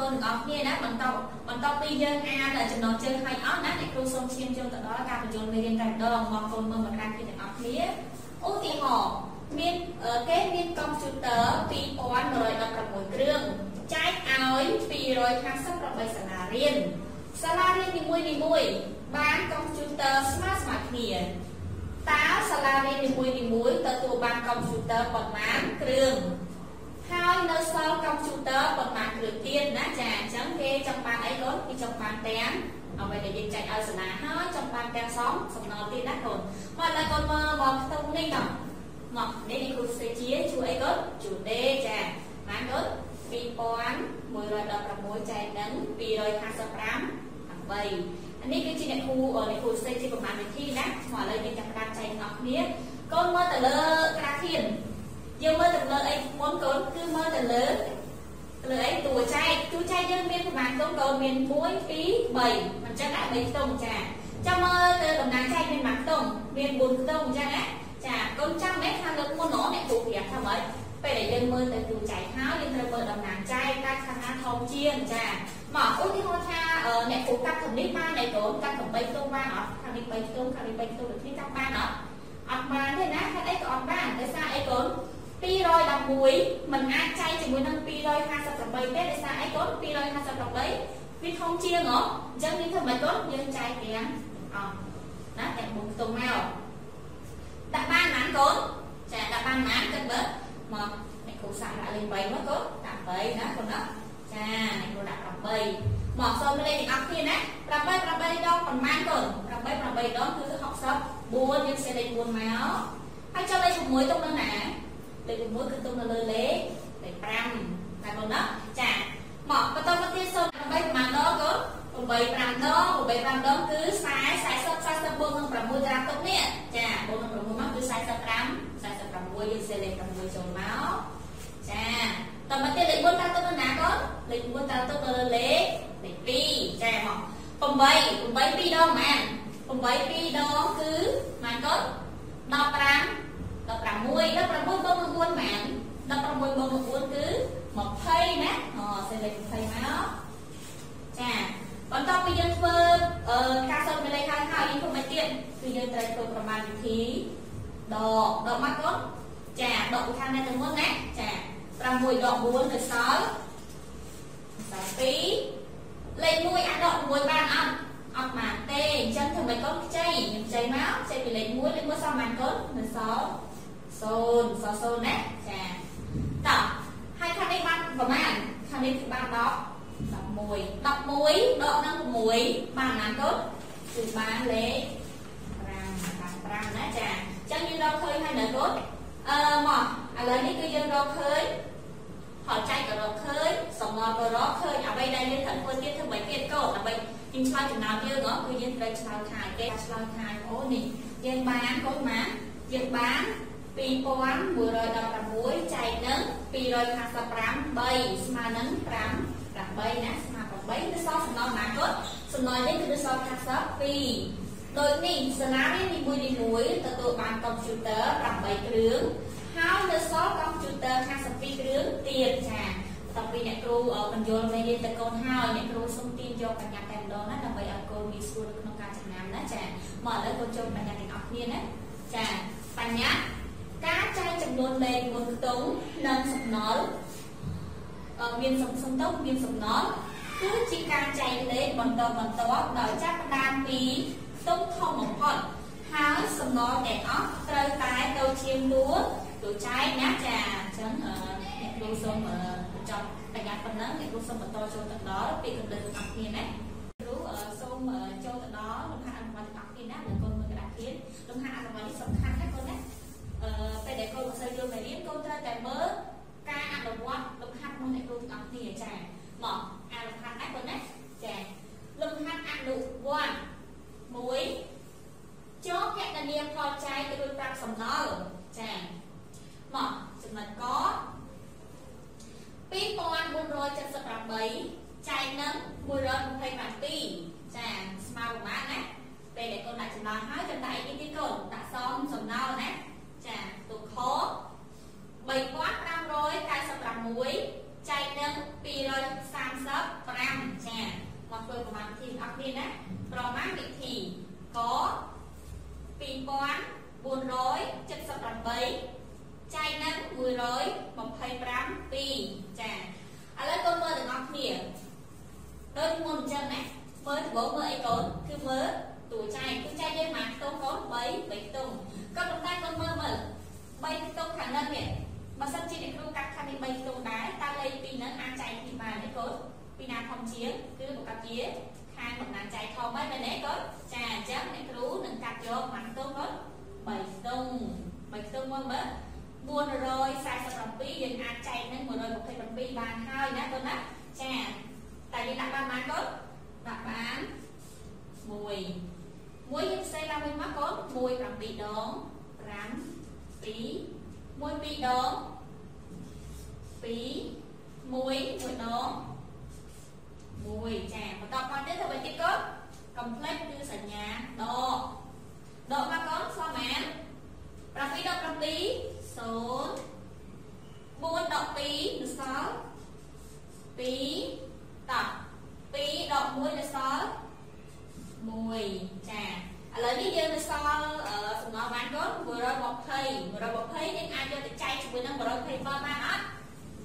កូនទាំងអស់គ្នាណាបន្តបន្តពីយើងអានចំណងជើងហើយអស់ណាអ្នកគ្រូសូមឈានចូលទៅដល់ការបញ្យលមេរៀនតែម្ដងបងប្អូនមើលមកខាងគ្នាទាំងអស់គ្នាឧទាហរណ៍មានគេមានកុំព្យូទ័រ2116គ្រឿងចែកឲ្យ258សាលារៀនសាលារៀននីមួយនីមួយបានកុំព្យូទ័រស្មើស្មើគ្នាតើសាលារៀននីមួយនីមួយទទួលបានកុំព្យូទ័រប៉ុន្មានគ្រឿង ហើយនៅសល់កុំព្យូទ័រប៉ុន្មានគ្រឿងទៀតណាចាអញ្ចឹងគេចង់បានអីកូនគេចង់បានទាំងអ្វីដែលយើងចែកឲ្យសាលាហើយចង់បានទាំងសំសំណល់ទៀតណាកូនមកដល់កូនមើលមកខ្ទង់នេះដល់មកនេះនេះគ្រូសេជាជួយអីកូនជួយដេចាបានកូន2116ចែកនឹង255 8អានេះគឺជាអ្នកគ្រូអ្នកគ្រូសេជាប្រមាណវិធីណាមកឥឡូវយើងចាប់ផ្ដើមចែកអ្នកគ្នាកូនមើលទៅលើក្រាធាន យើងមើលទៅលើអីមុនកូនគឺមើលទៅលើលើអីតួចែកតួចែកយើងមានប្រមាណកូនកូនមាន1 2 3មិនចឹងដាក់3ខ្ទង់ចាចាំមើលទៅតំណាងចែកមានប៉ុន្មានខ្ទង់មាន4ខ្ទង់អញ្ចឹងណាចាកូនចាំមែនខាងលើមុនណអ្នកគ្រូប្រាប់ថាម៉េចពេលដែលយើងមើលទៅតួចែកហើយយើងត្រូវមើលតំណាងចែកតែខាងណាធំជាងចាមកឧទាហរណ៍ថាអ្នកគ្រូកាត់ខាងនេះបានឯកូនកាត់8ខ្ទង់បានអត់ខាងនេះ3ខ្ទង់ខាងនេះ3ខ្ទង់ដូចគ្នាកាត់បានអត់អត់បានទេណាខាងអីក៏អត់បានដោយសារអីកូន 211มันអាចចែកជាមួយនឹង258ទេដោយសារអីកូន258វាធំជាងហ៎អញ្ចឹងយើងធ្វើម៉េចកូនយើងចែកទាំងអស់ណាទាំង4ខ្ទង់មកដាក់បានប៉ុន្មានកូនចាដាក់បានប៉ុន្មានគិតមើលមកអ្នកគ្រូសាក់ដាក់លេខ3មកកូនដាក់8ណាកូនណាចាអ្នកគ្រូដាក់8មកសូមលេខទាំងអស់គ្នាណា8 8ដងប៉ុន្មានកូន8 8ដងគឺ64យើងសេលេខ4មកហើយចុះលេខ6ទុកនៅណា លេខ6គឺទុកនៅលើលេខលេខ5តែកូនណាចាមកបន្តមកទៀតសូម8ប្រមាណដងកូន8 5ដង8 5ដងគឺ40 40 40បូកនឹង6តារាងទុកនេះចាបូកនឹង6មកគឺ45 46យើងសេលេខ6ចូលមកចាតមកទៀតលេខ4តើទុកនៅណាកូនលេខ4តើទុកនៅលើលេខលេខ2ចាមក8 8 2ដងប៉ុន្មាន8 2ដងគឺប៉ុន្មានកូន15 16 16បូកនឹង4ប៉ុន្មាន16បូកនឹង4គឺ20ណាអូសេលេខ20មកចាបន្តពីយើងធ្វើការសូត្រមេលេខហើយហើយយើងធ្វើមិនទៀតគឺយើងត្រូវធ្វើប្រមាណវិធីដកដកមកកូនចាដកខាងនេះទៅមុនណាចា6ដក4ទៅសល់2លេខ1អាចដក6បានអត់អត់បានទេអញ្ចឹងធ្វើមិនកូនខ្ចីខ្ញុំខ្ចីមកខ្ចីពីលេខ1លេខ1សល់បានកូននៅសល់ 0សល់0ណាចាតោះហើយខាងនេះបានប្រមាណខាងនេះគឺបាន10 11 11ដកនឹង6បានណាកូនគឺបានលេខ5បាន5ណាចាអញ្ចឹងយើងរកឃើញហើយនៅកូនអឺមកឥឡូវនេះគឺយើងរកឃើញផលចែកក៏រកឃើញសំណល់ក៏រកឃើញអ្វីដែលយើងត្រូវធ្វើទៀតធ្វើមិនទៀតកូនដើម្បីយើងឆ្លើយចំណោទយើងហ៎គឺយើងត្រូវឆ្លើយថាគេឆ្លើយថាអូនេះយើងបានកូនម៉ាយើងបាន 2116ចែកនឹង255 3ស្មើនឹង5 8ណាស្មើ8គឺសល់សំណល់ណាគាត់សំណល់នេះគឺសល់52ដូចនេះសាលារៀននីមួយនីមួយទទួលបានកុំព្យូទ័រ8គ្រឿងហើយនៅសល់កុំព្យូទ័រ52គ្រឿងទៀតចាតាំងពីអ្នកគ្រូបញ្យល់មេរៀនទៅកូនហើយអ្នកគ្រូសូមទាញយកបញ្ញាតែម្ដងណាដើម្បីឲ្យកូនងាយស្រួលនៅក្នុងការចំណាំណាចាមកឥឡូវកូនចូលបញ្ញាទាំងអស់គ្នាណាចាបញ្ញាការ ចែកចំនួនលេខមួយខ្ទង់និងសំណល់មានសំសំតុកមានសំណល់គឺជាការចែកលេខបន្តបន្ទាប់ដោយចាប់ផ្ដើមពីខ្ទង់ធំបំផុតហើយសំណល់ទាំងអស់ត្រូវតែទៅឈាមតួទៅចែកណាចាអញ្ចឹងអ្នកគ្រូសូមបញ្ចប់បញ្ញត្តិប៉ុណ្ណឹងអ្នកគ្រូសូមបន្តចូលទៅដល់ពីកម្រិតរបស់គ្នាណាគ្រូសូមចូលទៅដល់ នកូនត្រូវតែមើលការអនុវត្តលំហាត់របស់អ្នកគ្រូទាំងអស់គ្នាចាមកអាលំហាត់ណាកូនណាចាលំហាត់អនុវត្ត1ចូលកណនាផលចែករួចប្រាប់សំណល់ចាមកចំណុចក2478ចែកនឹង127ចាស្មើប្រមាណណាពេលដែលកូនដាក់ចម្លើយហើយចំដាក់អីទៀតកូនដាក់សំសំណល់ណាចាទូខ 3596ចែកនឹង235ចាមកធ្វើប្រមាណវិធីអស់គ្នាណាប្រមាណវិធីក2478ចែកនឹង125 2ចាឥឡូវកូនមើលទាំងអស់គ្នាដូចមុនអញ្ចឹងណាមើលដំបូងមើលអីកូនគឺមើលតួចែកគឺចែកយើងមកខ្ទង់កូន3 3ខ្ទង់ក៏ប៉ុន្តែកូនមើលមើល3ខ្ទង់ខាងនេះនេះបើសិន ជាអ្នកគ្រូកាត់ខាងនេះ3ខ្ទង់ដែរតើលេខ2ហ្នឹងអាចចែកពីបានទេកូនពីណាធំជាងគឺប្រកាសជាខាងកំណានចែកធំហើយមែនទេកូនចាអញ្ចឹងអ្នកគ្រូនឹងកាត់យកមកខ្ទង់កូន3ខ្ទង់3ខ្ទង់មើលមើល447យើងអាចចែកនឹង127បានហើយណាកូនណាចាតែយើងដាក់បានបានកូនដាក់បាន1មួយយើងផ្សេងឡើងវិញមកកូន1 7ដង5 2 1 2ដង 2 1 1ដង1ចាបន្តមកទៀតទៅវិញទៀតកូន complex គឺសញ្ញាដកដកមកកូនស្មើប៉ុន្មាន7ដក7 0 4ដក2នៅសល់2 10 2ដក1នៅសល់1ចាឥឡូវនេះយើងនៅសល់សំណល់បានកូន120 120យើងអាចយកទៅចែកជាមួយនឹង127បានអត់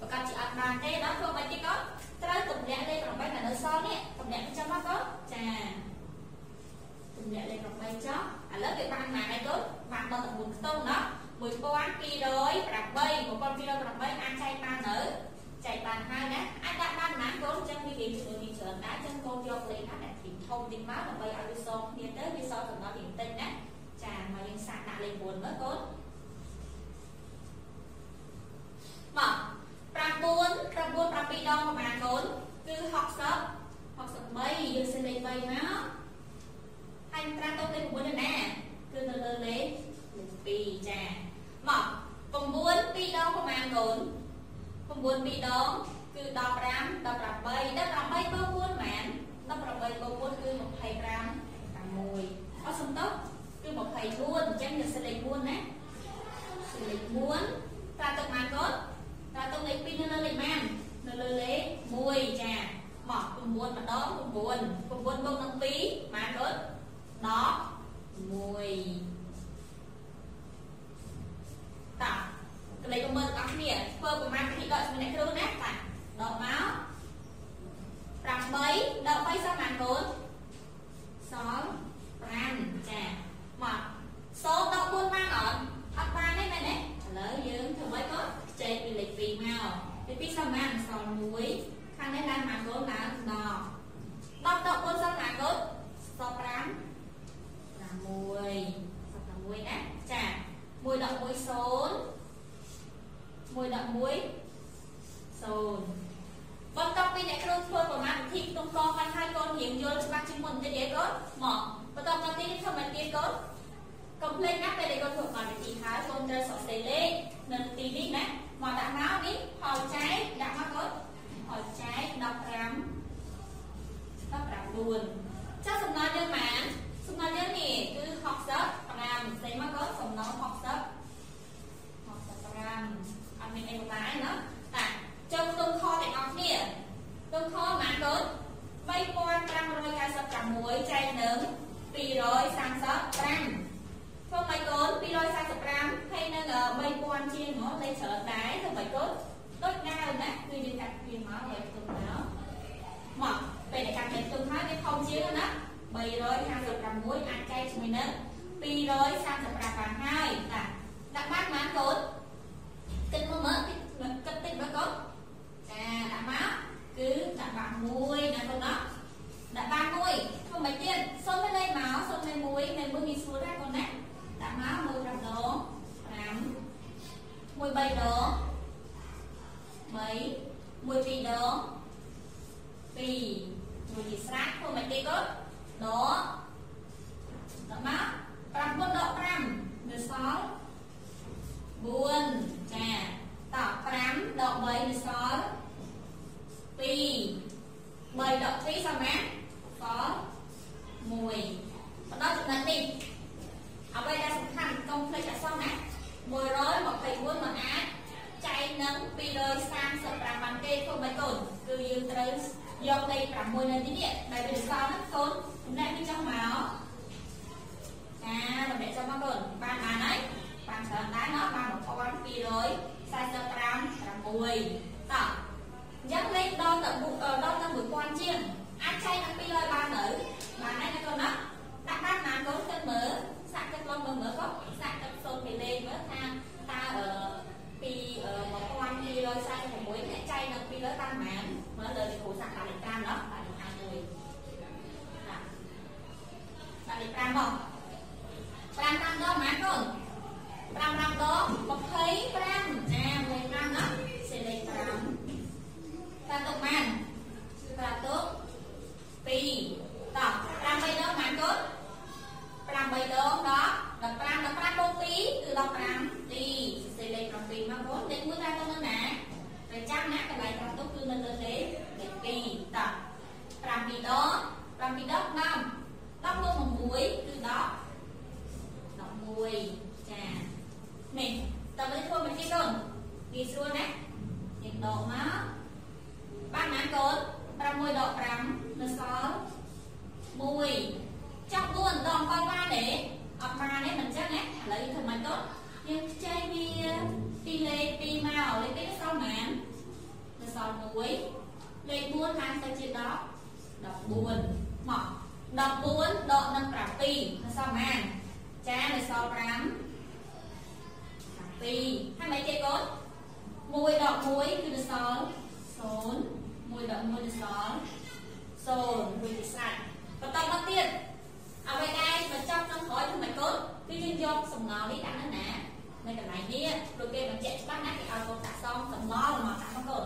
ប្រកាសជាអត់បានទេដល់ធ្វើមិនទេកូនត្រូវទម្លាក់លេខ8នៅសល់នេះទម្លាក់ចាំមកកូនចា ទម្លាក់លេខ8ចុះឥឡូវវាបានបានហើយកូនបានដល់9ខ្ទង់ណា1208 1208អាចចែកបាននៅចែកបានហើយណាអាចដាក់បានប៉ុន្មានកូនចឹងវារៀនជាមួយនេះច្រើនដែរចឹងកូនយកលេខណាដែលទីធំតិចមកដើម្បីឲ្យវាសងគ្នាទៅវាសល់ចំណុចទីបន្តិចណាចាមកយើងសាកដាក់លេខ4មើលកូនមក9 9 7ដងប្រហែលកូនគឺ60 63យើងសេលេខ3មក ហើយត្រាំទៅលេខ9នៅណាគឺនៅលើលេខ2ចាមក9 2ដងប្រហែលកូន9 2ដងគឺ15 18 18បូក4ម៉ាន18បូក4គឺ25 6អត់សំដៅគឺ24អញ្ចឹងយើងសិលេខ4ណាសិលេខ4តាទឹកម៉ានកូនតាទឹកលេខ2នៅលើលេខម៉ាននៅលើលេខ1ចាមក9ម្ដង9 9បូកនឹង2ម៉ានកូន 11តាកលេចមើលទាំងអស់គ្នាធ្វើប្រមាណវិធីដកជាមួយអ្នកគ្រូណាតាដកមក8ដក3សល់ប៉ុន្មានកូនសល់5ចាមកសូដក4បានអត់អត់បានទេមែនទេឥឡូវយើងធ្វើម៉េចកូនខ្ចីពីលេខ2មកលេខ2សល់ប៉ុន្មានសល់1ខាងនេះឡើងប៉ុន្មានកូនឡើង10 10ដក4សល់ប៉ុន្មានកូនសល់5 6សល់6ណាចា 1ដក1 0 1ដាក់1 0បន្ទាប់ពីអ្នកគ្រូធ្វើប្រមាណវិធីខ្ទង់កហើយហើយកូនរៀងយល់ច្បាស់ជាងមុនតិចទេកូនមកបន្តមកទីនេះធ្វើមិនទៀតកូនកុំភ្លេចណាពេលដែលកូនធ្វើប្រមាណវិធីហើយកូនត្រូវសរសេរលេខនៅទីនេះណាមកដាក់មកនេះផលចែកដាក់មកកូនផលចែក15 19ចាសំណល់យើងបានសំណល់យើងនេះគឺ65ផ្សេងមកកូនសំណល់60 65អត់ មានអីបបាយណាតាចូលទុំខទាំងអស់គ្នាទុំខប៉ុន្មានកូន3596ចែកនឹង235ធ្វើមិនកូន245ហើយនឹង3000ជាងមកលេខច្រើនដែរធ្វើមិនកូនដូចណាណាគឺយើងកាត់វាមកហើយទុំមកមកពេលដែលកាត់លេខទុំហើយវាធំជាងណា356អាចចែកជាមួយនឹង235បានហើយតាដាក់បានប៉ុន្មានកូន គិតមើលមើលគិតគិតតិចមើលកូនចាដាក់មកគឺដាក់បាក់មួយណាកូនណាដាក់បាក់មួយធ្វើមិនទៀតសុំលេខមកសុំលេខមួយលេខមួយងាយស្រួលដែរកូនណាដាក់មកមួយ5ដង5មួយ3ដង3មួយ2ដង2មួយជាស្រាក់ធ្វើមិនទៀតកូនដកដាក់មក9ដក5នៅសល់4ចាតោះ 5ដក3វាសល់2 3ដក2ស្មើសល់1មកដល់ចំណុចនេះអ្វីដែលសំខាន់កុំភ្លេចអក្សរណា124មិនអាចចែ ចែកនឹង235បានទេគុំមិនកូនគឺយើងត្រូវយកលេខ6នៅទីនេះដែលវាសល់ហ្នឹងកូនចំណែកវាចុះមកចាតម្រាក់ចុះមកកូនបានបានហើយបានច្រើនដែរណោះបាន1245 6តោះអញ្ចឹងលេខដល់ទៅដល់ទៅ1000ជាងអាចចែកនឹង200បានទៅបានហើយកូនណាដាក់បានណាកូនទៅមើលសាក់ទឹកឡងមើលមើលក៏សាក់ទឹកសូនពីលេខមើលថាតើអឺពី 1246អ្នកចែកនឹង200បានប៉ុន្មានមើលលើគ្រូសាក់ដាក់លេខ5ណោះដាក់លេខ5មួយដាក់លេខ5មក5តាមដងប៉ុន្មានកូន5 5ដង25ណា25ណាសេលេខ5តា ចាំណាកន្លែងតាទុកគឺនៅលើលេខលេខ2តោះ5 2ដង7ដង10 10បូក6គឺ10 11ចានេះតើមើលធ្វើមិនទៀតកូនងាយស្រួលណាយើងដកមកបានណាកូន6ដក5នៅសល់1ចង់4ដក7បានទេអត់បានទេមិនចឹងណាឥឡូវយើងធ្វើមិនកូនយើងខ្ចីវាពីលេខ2មកលេខ2នៅសល់ប៉ុន្មាននៅសល់1លេខ4ឡើងទៅជា10 14មក14ដកនឹង7នៅសល់ប៉ុន្មាន ចានៅសល់5 2ហើយមិនទេកូន1ដក1គឺនៅសល់0 1ដក1នៅសល់0មួយទីស្រេចបន្តមកទៀតអ្វីដែលបញ្ចប់ក្នុងក្រោយគឺមិនកូនគឺយើងយកសំណល់នេះដាក់នៅណានៅកន្លែងនេះព្រោះគេបញ្ជាក់ច្បាស់ណាគេឲ្យកូនដាក់សំសំណល់មកដាក់មកកូន